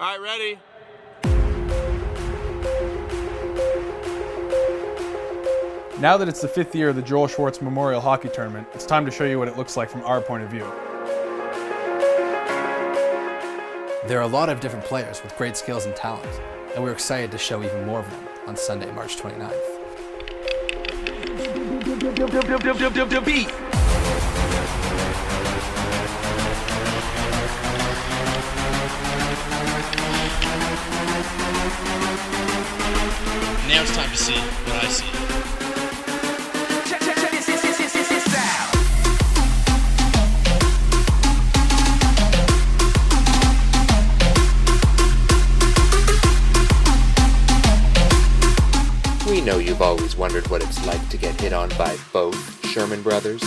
All right, ready? Now that it's the fifth year of the Joel Schwartz Memorial Hockey Tournament, it's time to show you what it looks like from our point of view. There are a lot of different players with great skills and talent, and we're excited to show even more of them on Sunday, March 29th. Now it's time to see what I see. We know you've always wondered what it's like to get hit on by both Sherman brothers.